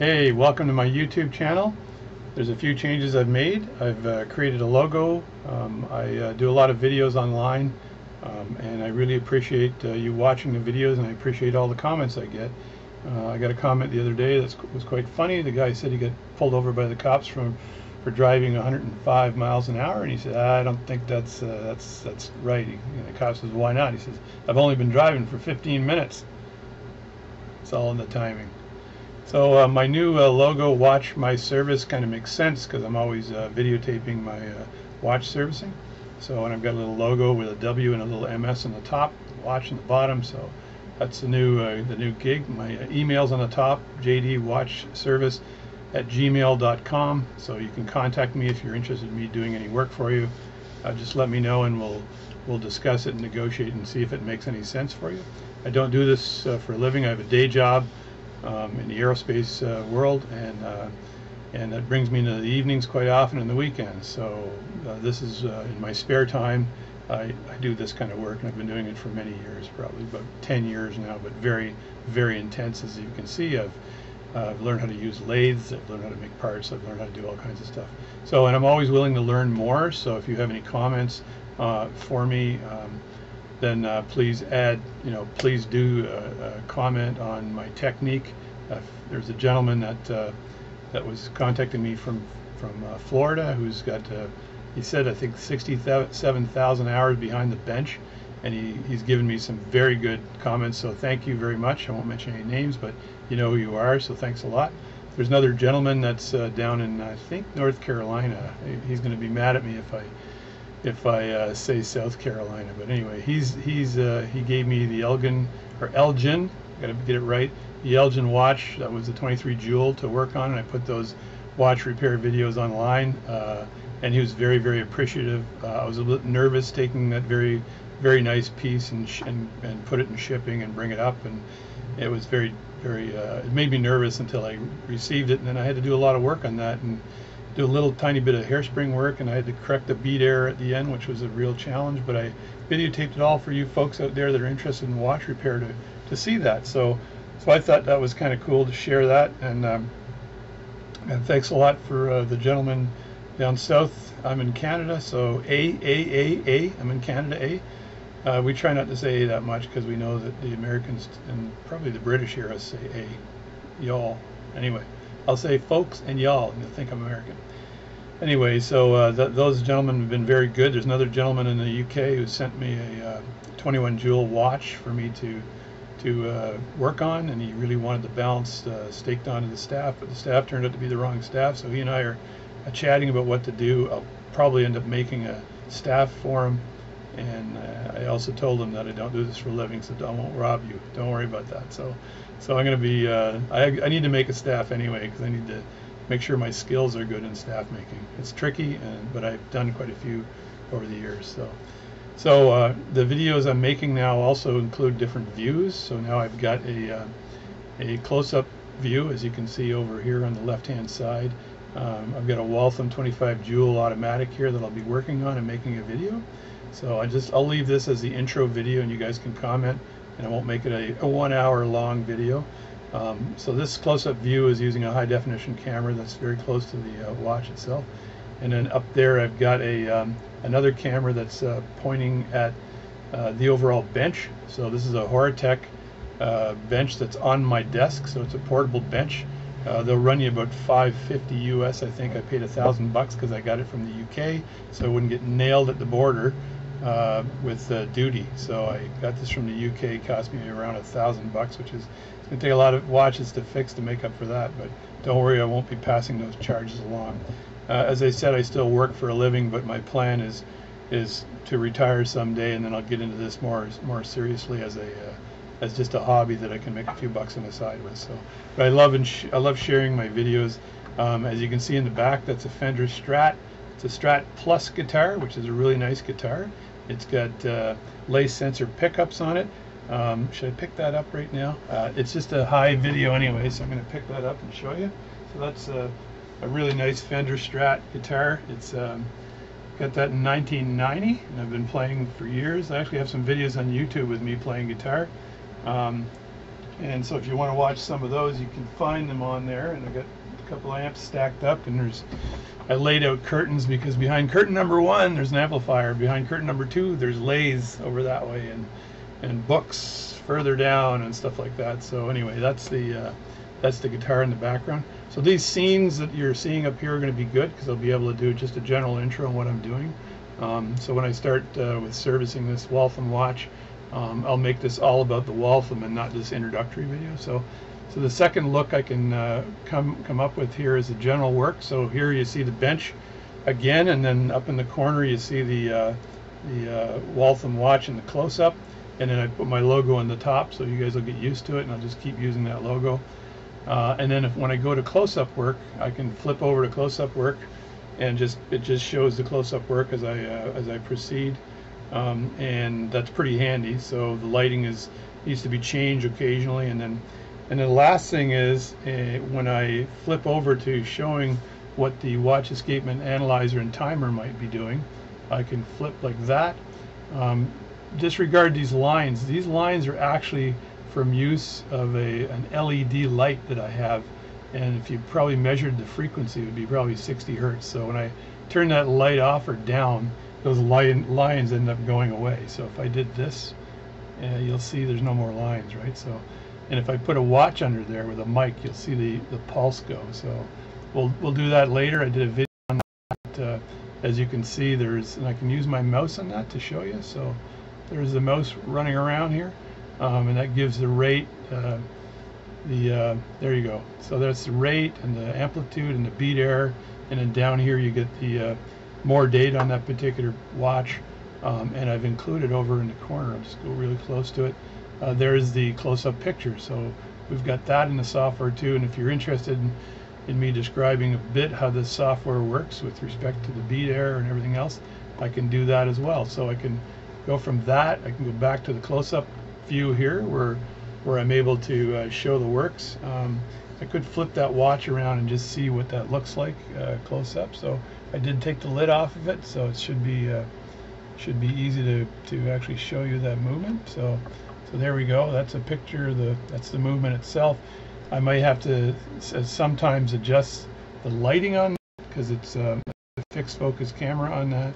Hey, welcome to my YouTube channel. There's a few changes I've made. I've uh, created a logo. Um, I uh, do a lot of videos online um, and I really appreciate uh, you watching the videos and I appreciate all the comments I get. Uh, I got a comment the other day that was quite funny. The guy said he got pulled over by the cops from for driving 105 miles an hour and he said I don't think that's uh, that's that's right. You the cop says why not? He says I've only been driving for 15 minutes. It's all in the timing. So uh, my new uh, logo, Watch My Service, kind of makes sense because I'm always uh, videotaping my uh, watch servicing. So and I've got a little logo with a W and a little MS on the top, watch on the bottom. So that's the new uh, the new gig. My uh, email's on the top, JD Watch Service at gmail.com. So you can contact me if you're interested in me doing any work for you. just let me know and we'll we'll discuss it and negotiate and see if it makes any sense for you. I don't do this for a living. I have a day job um, in the aerospace uh, world, and uh, and that brings me into the evenings quite often and the weekends. So uh, this is uh, in my spare time. I, I do this kind of work, and I've been doing it for many years, probably about 10 years now, but very, very intense, as you can see. I've I've learned how to use lathes. I've learned how to make parts. I've learned how to do all kinds of stuff. So, and I'm always willing to learn more. So, if you have any comments uh, for me, um, then uh, please add, you know, please do a, a comment on my technique. Uh, there's a gentleman that uh, that was contacting me from from uh, Florida who's got, uh, he said, I think 67,000 hours behind the bench, and he, he's given me some very good comments. So thank you very much. I won't mention any names, but you know who you are. So thanks a lot. There's another gentleman that's uh, down in I think North Carolina. He's going to be mad at me if I if I uh, say South Carolina. But anyway, he's he's uh, he gave me the Elgin or Elgin. Got to get it right. The Elgin watch that was the 23 jewel to work on, and I put those watch repair videos online. Uh, and he was very very appreciative. Uh, I was a little nervous taking that very very nice piece and, and and put it in shipping and bring it up, and it was very very uh, it made me nervous until I received it, and then I had to do a lot of work on that and do a little tiny bit of hairspring work and I had to correct the beat error at the end which was a real challenge but I videotaped it all for you folks out there that are interested in watch repair to, to see that. So so I thought that was kind of cool to share that and um, and thanks a lot for uh, the gentleman down south. I'm in Canada so A A A A I'm in Canada A. Uh, we try not to say A that much because we know that the Americans and probably the British hear us say A y'all. Anyway I'll say folks and y'all, and you'll think I'm American. Anyway, so uh, th those gentlemen have been very good. There's another gentleman in the UK who sent me a uh, 21 jewel watch for me to to uh, work on, and he really wanted the balance uh, staked onto the staff, but the staff turned out to be the wrong staff. So he and I are uh, chatting about what to do. I'll probably end up making a staff for him, and uh, I also told him that I don't do this for a living, so I won't rob you. Don't worry about that. So so I'm going to be, uh, I, I need to make a staff anyway because I need to make sure my skills are good in staff making. It's tricky, and, but I've done quite a few over the years. So, so uh, the videos I'm making now also include different views. So now I've got a, uh, a close-up view, as you can see over here on the left-hand side. Um, I've got a Waltham 25 Jewel automatic here that I'll be working on and making a video. So I just I'll leave this as the intro video, and you guys can comment and I won't make it a, a one hour long video. Um, so this close-up view is using a high definition camera that's very close to the uh, watch itself. And then up there I've got a um, another camera that's uh, pointing at uh, the overall bench. So this is a Horotec uh, bench that's on my desk, so it's a portable bench. Uh, they'll run you about 550 US. I think I paid a thousand bucks because I got it from the UK, so I wouldn't get nailed at the border uh, with uh, duty. So I got this from the UK. It cost me around a thousand bucks, which is it's to take a lot of watches to fix to make up for that. But don't worry, I won't be passing those charges along. Uh, as I said, I still work for a living, but my plan is is to retire someday, and then I'll get into this more more seriously as a uh, as just a hobby that I can make a few bucks on the side with. So, but I love and I love sharing my videos. Um, as you can see in the back, that's a Fender Strat. It's a Strat Plus guitar, which is a really nice guitar. It's got uh, lace sensor pickups on it. Um, should I pick that up right now? Uh, it's just a high video anyway, so I'm going to pick that up and show you. So that's a, a really nice Fender Strat guitar. It's um, got that in 1990, and I've been playing for years. I actually have some videos on YouTube with me playing guitar. Um, And so if you want to watch some of those, you can find them on there. And I got a couple amps stacked up, and there's I laid out curtains because behind curtain number one there's an amplifier. Behind curtain number two there's lays over that way, and and books further down and stuff like that. So anyway, that's the uh, that's the guitar in the background. So these scenes that you're seeing up here are going to be good because I'll be able to do just a general intro on what I'm doing. Um, so when I start uh, with servicing this Waltham watch, um, I'll make this all about the Waltham and not this introductory video. So, so the second look I can uh, come come up with here is the general work. So here you see the bench again, and then up in the corner you see the uh, the uh, Waltham watch in the close-up, and then I put my logo on the top, so you guys will get used to it, and I'll just keep using that logo. Uh, and then if, when I go to close-up work, I can flip over to close-up work, and just it just shows the close-up work as I uh, as I proceed, um, and that's pretty handy. So the lighting is needs to be changed occasionally, and then and the last thing is uh, when I flip over to showing what the watch escapement analyzer and timer might be doing, I can flip like that. Um, disregard these lines. These lines are actually from use of a an LED light that I have and if you probably measured the frequency it would be probably 60 hertz so when I turn that light off or down those line, lines end up going away so if I did this uh, you'll see there's no more lines right so and if I put a watch under there with a mic you'll see the the pulse go. So we'll we'll do that later. I did a video on that uh, as you can see there's and I can use my mouse on that to show you. So there's the mouse running around here um, and that gives the rate uh, the uh, there you go. So that's the rate and the amplitude and the beat error. And then down here you get the uh, more data on that particular watch um, and I've included over in the corner. I'll just go really close to it uh, there's the close-up picture so we've got that in the software too and if you're interested in, in me describing a bit how this software works with respect to the beat error and everything else I can do that as well so I can go from that I can go back to the close-up view here where where I'm able to uh, show the works. Um, I could flip that watch around and just see what that looks like uh, close up. So I did take the lid off of it, so it should be uh, should be easy to, to actually show you that movement. So so there we go. That's a picture. Of the that's the movement itself. I might have to sometimes adjust the lighting on because it's um, a fixed focus camera on that,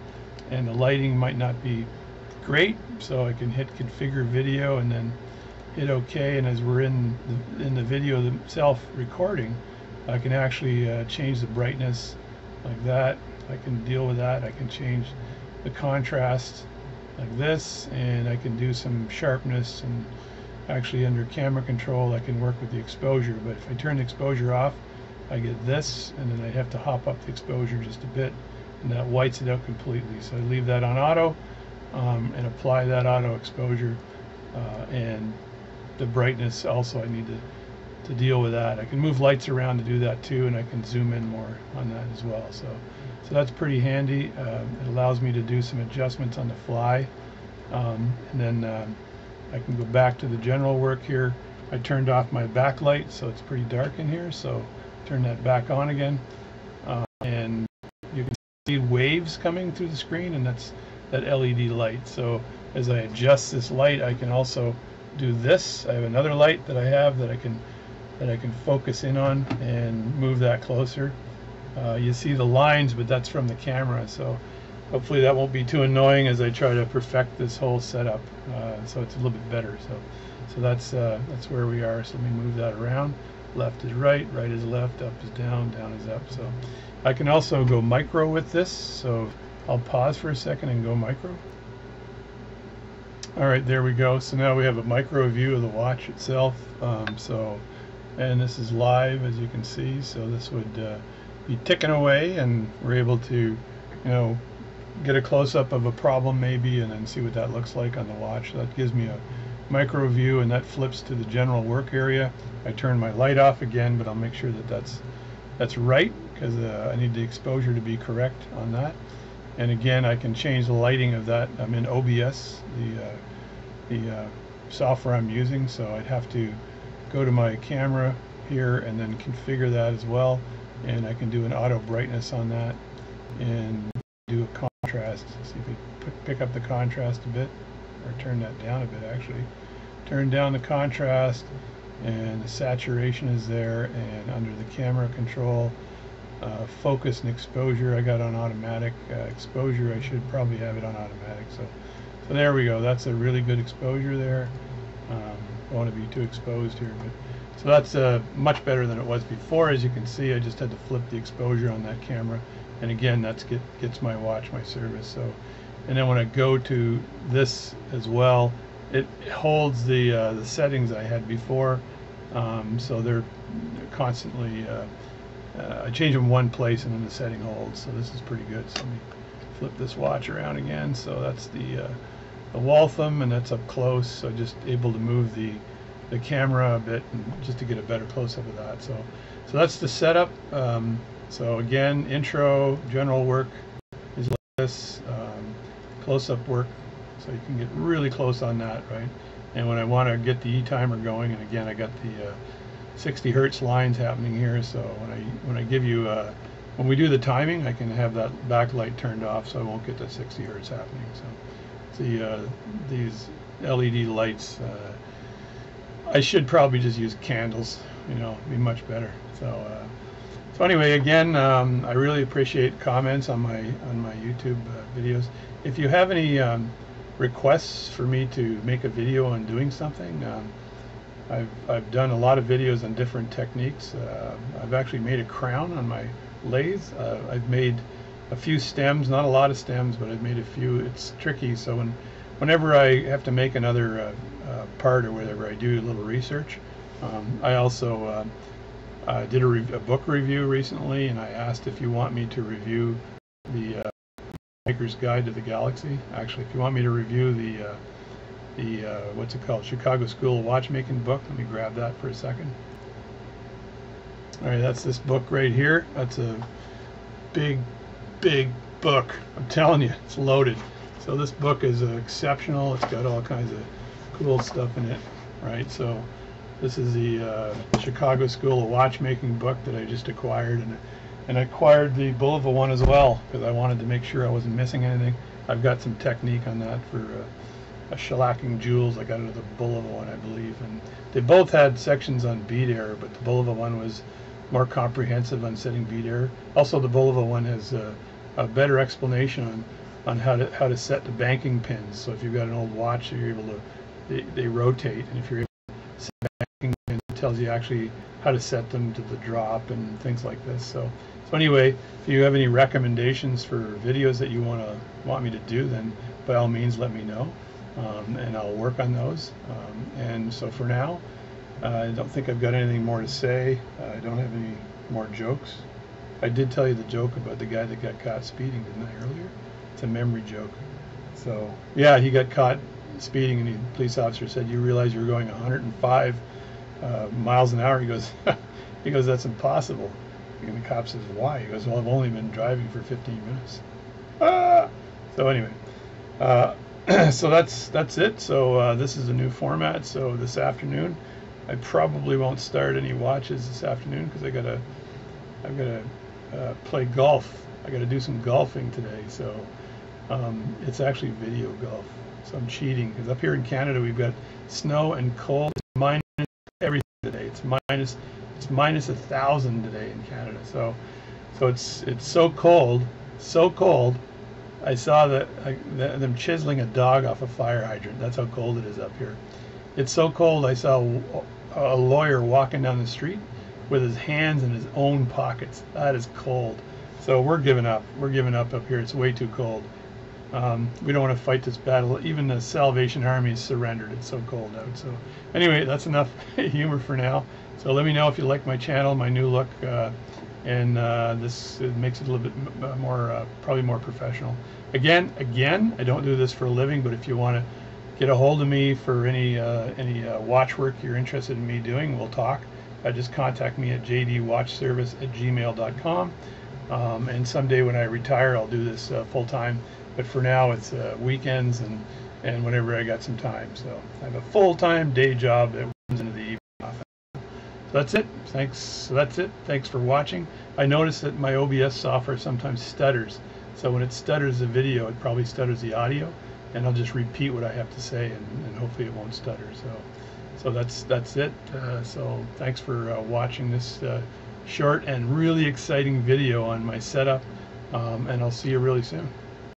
and the lighting might not be great. So I can hit configure video and then hit OK. And as we're in the, in the video itself recording, I can actually uh, change the brightness like that. I can deal with that. I can change the contrast like this and I can do some sharpness and actually under camera control I can work with the exposure but if I turn the exposure off I get this and then I have to hop up the exposure just a bit and that whites it out completely so I leave that on auto um, and apply that auto exposure uh, and the brightness also I need to to deal with that. I can move lights around to do that too and I can zoom in more on that as well. So so that's pretty handy. Um, it allows me to do some adjustments on the fly um, and then um, I can go back to the general work here. I turned off my backlight so it's pretty dark in here so turn that back on again uh, and you can see waves coming through the screen and that's that LED light. So as I adjust this light, I can also do this. I have another light that I have that I can that I can focus in on and move that closer. Uh, you see the lines, but that's from the camera, so hopefully that won't be too annoying as I try to perfect this whole setup. Uh, so it's a little bit better. So so that's uh, that's where we are. So let me move that around. Left is right, right is left, up is down, down is up. So I can also go micro with this. So I'll pause for a second and go micro. All right, there we go. So now we have a micro view of the watch itself. Um, so, and this is live, as you can see. So this would uh, be ticking away, and we're able to, you know, get a close-up of a problem maybe, and then see what that looks like on the watch. That gives me a micro view, and that flips to the general work area. I turn my light off again, but I'll make sure that that's that's right because uh, I need the exposure to be correct on that and again I can change the lighting of that I'm in OBS the uh, the uh, software I'm using so I'd have to go to my camera here and then configure that as well and I can do an auto brightness on that and do a contrast see if we pick up the contrast a bit or turn that down a bit actually. Turn down the contrast and the saturation is there and under the camera control uh, focus and exposure I got on automatic uh, exposure I should probably have it on automatic so so there we go. That's a really good exposure there. Um, don't want to be too exposed here but so that's uh, much better than it was before. As you can see I just had to flip the exposure on that camera. And again that's get gets my watch my service. So and then when I go to this as well it holds the uh, the settings I had before. Um, so they're, constantly uh, uh, I change them one place and then the setting holds. So this is pretty good. So let me flip this watch around again. So that's the uh, the Waltham and that's up close. So just able to move the the camera a bit just to get a better close-up of that. So so that's the setup. Um, so again intro general work is like this um, close-up work. So you can get really close on that right? And when I want to get the e-timer going and again I got the uh, 60 hertz lines happening here so when I when I give you uh, when we do the timing I can have that backlight turned off so I won't get the 60 hertz happening. So the uh, these LED lights uh, I should probably just use candles you know be much better so uh, so anyway again um, I really appreciate comments on my on my YouTube uh, videos if you have any um, requests for me to make a video on doing something um, I've, I've done a lot of videos on different techniques. Uh, I've actually made a crown on my lathe. Uh, I've made a few stems, not a lot of stems, but I've made a few. It's tricky, so when, whenever I have to make another uh, uh part or whatever, I do a little research. Um, I also uh, did a, a, book review recently, and I asked if you want me to review the uh, Maker's Guide to the Galaxy. Actually, if you want me to review the the uh, what's it called Chicago School Watchmaking book. Let me grab that for a second. All right, that's this book right here. That's a big, big book. I'm telling you, it's loaded. So this book is uh, exceptional. It's got all kinds of cool stuff in it, right? So this is the uh, Chicago School of Watchmaking book that I just acquired, and and I acquired the Bulova one as well because I wanted to make sure I wasn't missing anything. I've got some technique on that for uh, a shellacking jewels. I got the Bulova one, I believe, and they both had sections on beat error, but the Bulova one was more comprehensive on setting beat error. Also, the Bulova one has a, a better explanation on on how to how to set the banking pins. So if you've got an old watch, you're able to they, they rotate, and if you're able to set banking pins, it tells you actually how to set them to the drop and things like this. So so anyway, if you have any recommendations for videos that you want to want me to do, then by all means let me know um, and I'll work on those. Um, and so for now, uh, I don't think I've got anything more to say. Uh, I don't have any more jokes. I did tell you the joke about the guy that got caught speeding, didn't I, earlier? It's a memory joke. So, yeah, he got caught speeding, and the police officer said, you realize you were going 105 uh, miles an hour? He goes, he goes, that's impossible. And the cop says, why? He goes, well, I've only been driving for 15 minutes. Ah! So anyway, uh, so that's that's it. So uh, this is a new format. So this afternoon, I probably won't start any watches this afternoon because I gotta I gotta uh, play golf. I gotta do some golfing today. So um, it's actually video golf. So I'm cheating because up here in Canada we've got snow and cold. It's minus everything today. It's minus it's minus a thousand today in Canada. So so it's it's so cold, so cold I saw that them chiseling a dog off a fire hydrant. That's how cold it is up here. It's so cold. I saw a lawyer walking down the street with his hands in his own pockets. That is cold. So we're giving up. We're giving up up here. It's way too cold. Um, we don't want to fight this battle. Even the Salvation Army surrendered. It's so cold out. So anyway, that's enough humor for now. So let me know if you like my channel, my new look. Uh, and uh, this makes it a little bit more, uh, probably more professional. Again, again, I don't do this for a living, but if you want to get a hold of me for any uh, any uh, watch work you're interested in me doing, we'll talk. Uh, just contact me at jdwatchservice at gmail.com. Um, and someday when I retire, I'll do this full time. But for now, it's weekends and and whenever I got some time. So I have a full time day job that runs into the evening. So that's it. Thanks. So that's it. Thanks for watching. I noticed that my OBS software sometimes stutters. So when it stutters the video, it probably stutters the audio. And I'll just repeat what I have to say and, and hopefully it won't stutter. So, so that's that's it. Uh, so thanks for uh, watching this uh, short and really exciting video on my setup, um, and I'll see you really soon.